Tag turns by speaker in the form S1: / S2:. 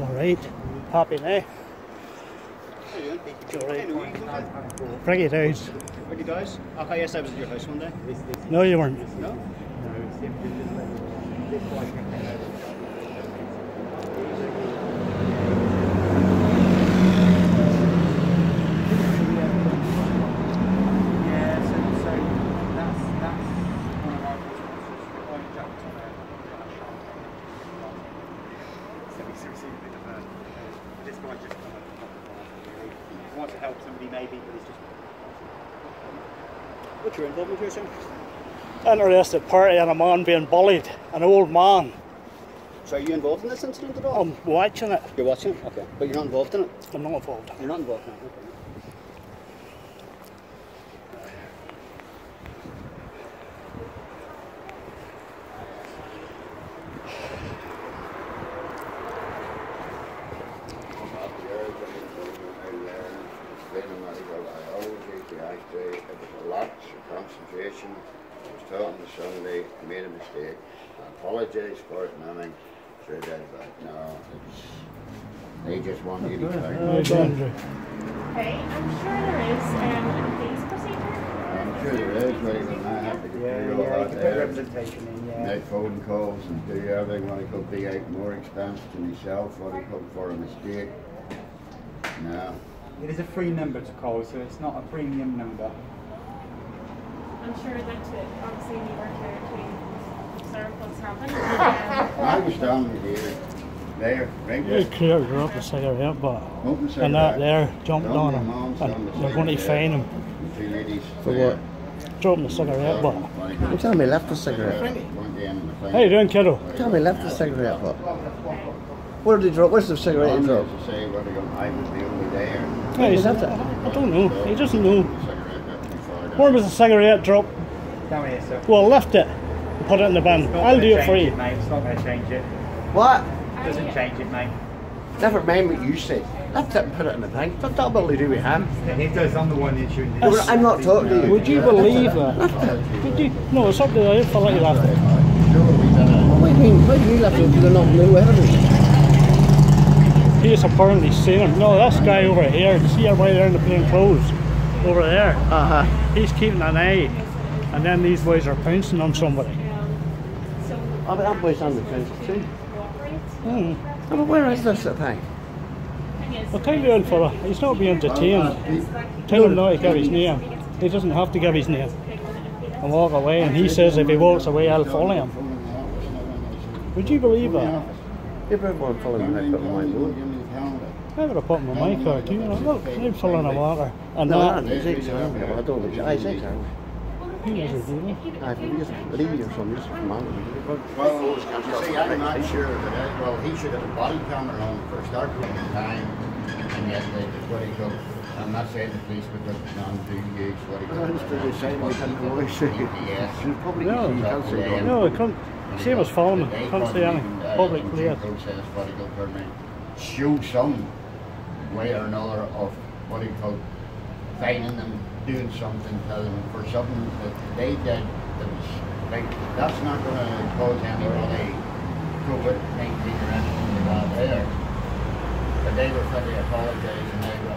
S1: All right. Happy eh? now. All right. Bring it out.
S2: What you guys? Okay, yes, I was at your house one day.
S1: No, you weren't.
S2: No?
S3: Yeah, so, so that's that's one of our responses. I jumped on a on a shop. So we so we see a bit of a this guy just kind of he wants to help somebody maybe, but he's just
S2: What's your involvement here, sir?
S1: Interested party and a man being bullied. An old man.
S2: So are you involved in this incident at all?
S1: I'm watching it.
S2: You're watching it? Okay. But you're not involved in it?
S1: I'm not involved.
S2: You're not involved in it? Okay.
S4: A lot of concentration. I was taught on the Sunday, I made a mistake. I apologise for it, and I mean, sure that, but no, it's, they just want you to
S1: Right,
S4: try.
S5: Okay, I'm sure there is um, a police procedure.
S4: I'm sure there is, but even I have to go
S3: yeah,
S4: through all
S3: yeah,
S4: that
S3: you
S4: there.
S3: representation in, yeah.
S4: Make phone calls and do everything when it could be out more expense to myself, what it could for a mistake. No.
S3: It is a free number to call, so it's not a premium number.
S5: I'm sure that uh, obviously we work here to observe what's happened. Um,
S4: I was down here, there, right
S1: They
S4: there.
S1: cleared her up a cigarette butt.
S4: Open
S1: And that
S4: cigarette.
S1: there jumped on him. And they're going to
S4: cigarette.
S1: fine him.
S4: Two ladies
S6: For what?
S1: Dropping the cigarette butt.
S6: You tell me left the cigarette.
S4: One day in the thing.
S1: How you doing, kiddo?
S6: Tell me left the cigarette what? Where did he drop? Where's the cigarette he
S4: I'm
S6: dropped?
S4: To say whether you- I was the only there.
S1: Hey,
S6: you left it?
S1: I don't know. He doesn't know.
S4: Cigarette left before that.
S1: Where was the cigarette drop?
S3: Down here, sir.
S1: Well, lift it. Put it in the bin. I'll do it for you.
S3: It, mate. It's not going to change it.
S6: What?
S3: It doesn't change it, mate.
S6: Never mind what you said. Lift it and put it in the bank. What's that got to do with him?
S3: It does. I'm the one insuring
S6: No,
S3: this.
S6: I'm not talking to you.
S1: Would you believe that? Would you? No, it's up to the fella you left it.
S6: What do you mean? Why do you left it if they're not new evidence?
S1: He's apparently seen him. No, this guy over here. See everybody there in the plain clothes? Over there.
S6: Uh huh.
S1: He's keeping an eye. And then these boys are pouncing on somebody.
S5: so
S6: Oh, but that boy's on the fence too.
S1: Hmm.
S6: Oh, but where is this thing?
S1: I'll tell you, fella, he's not being detained. Tell him not to give his name. He doesn't have to give his name. And walk away, and he says if he walks away, I'll follow him. Would you believe that?
S6: If everyone following me, put my boat.
S1: I would have put my mic out, you. Look, I'm filling a water. And
S6: No,
S1: that,
S6: no, it's example. I don't know. I say example.
S1: he doesn't do that.
S6: I think it's Lee or something. Just come on.
S4: Well, you see, I'm not sure that, I- well, he should have a body camera on for start with in time, and yet they, what he goes, I'm not saying the police because non-engaged, what he
S6: I understood the same, we can't go away, see.
S4: GPS.
S6: In public,
S1: No.
S6: you can't say that.
S1: No, it couldn't. See, it was filming.
S4: They
S1: Couldn't see
S4: probably
S1: any
S4: even, uh,
S1: public
S4: in. Process, what he goes, permit, show some way or another of what he called finding them, doing something, telling them for something that they did that was, like, that's not gonna cause anybody COVID nineteen or anything like that there. But they were fully apologise and they were